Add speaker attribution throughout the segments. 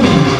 Speaker 1: Miami.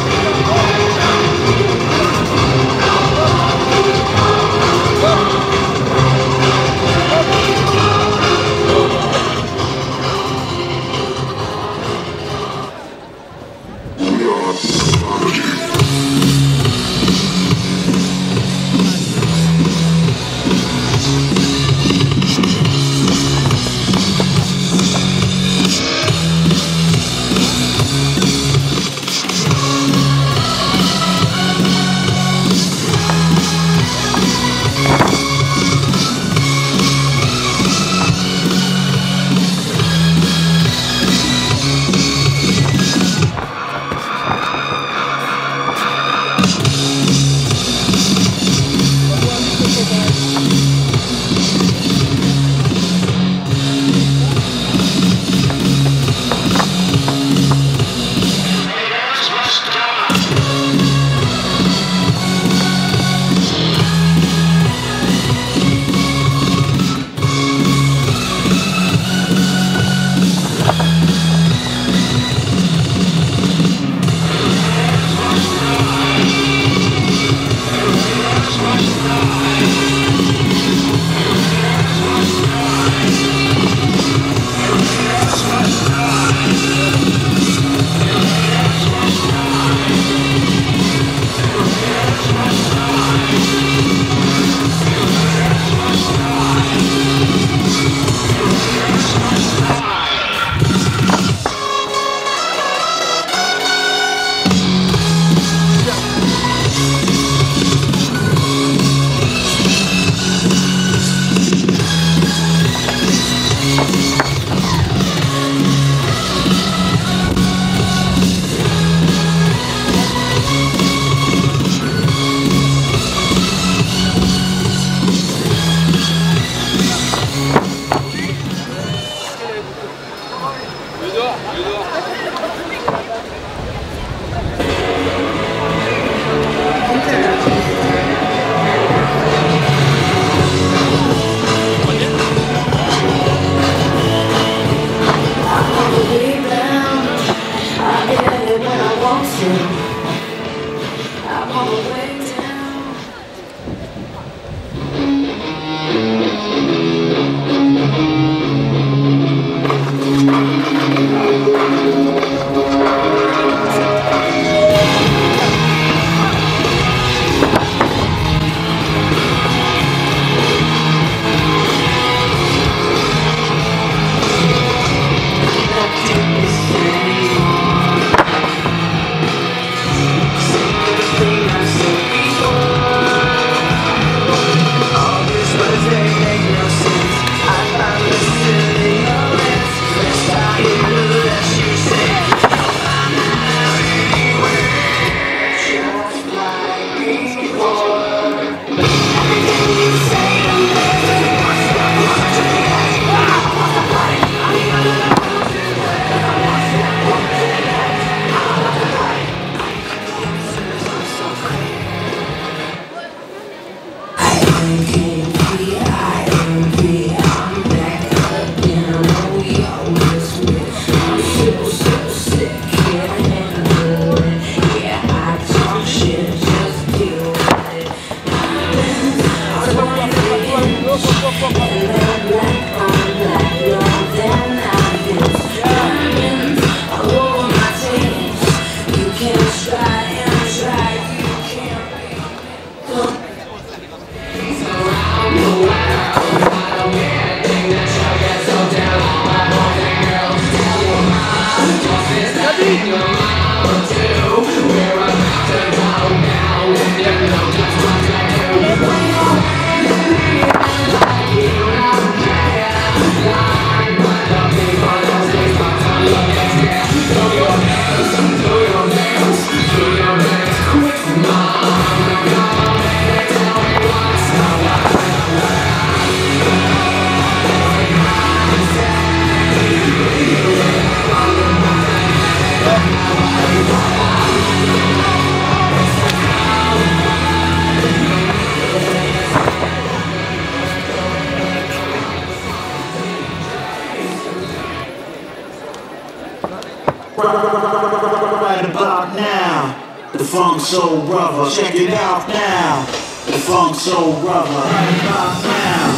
Speaker 1: Right now, the funk soul brother. Check it out now. The funk soul brother. Right now,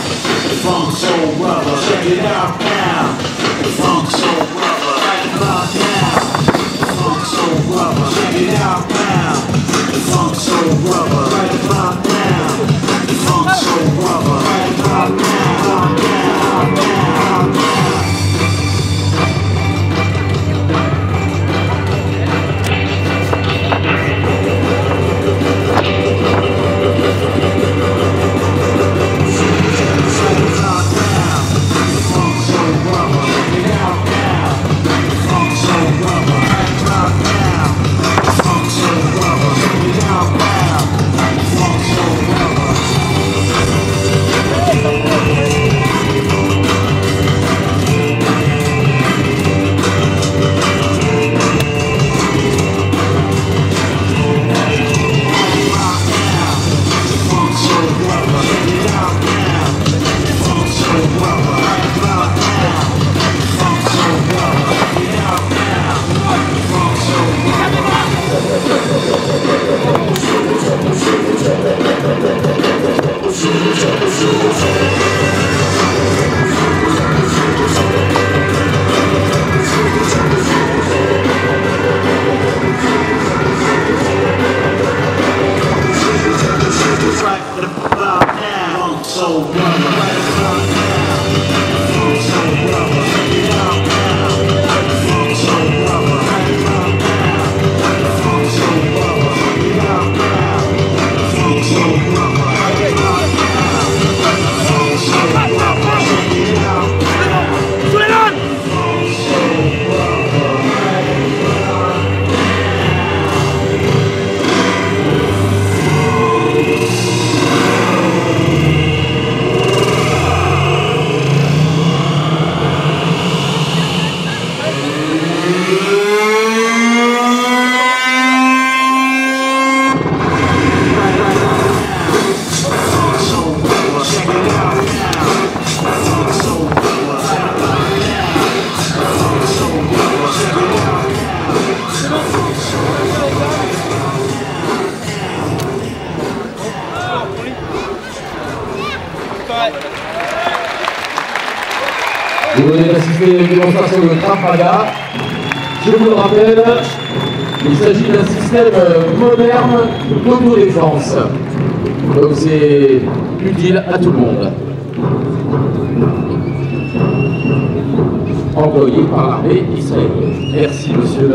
Speaker 1: the funk soul brother. Check it out now. The funk soul brother. Right now, the funk soul brother. Check it out now. The funk soul brother. Right now,
Speaker 2: de. Je vous le rappelle, il s'agit d'un système moderne d'autodéfense. Donc c'est utile à tout le monde. Employé par l'armée israélienne. Merci monsieur.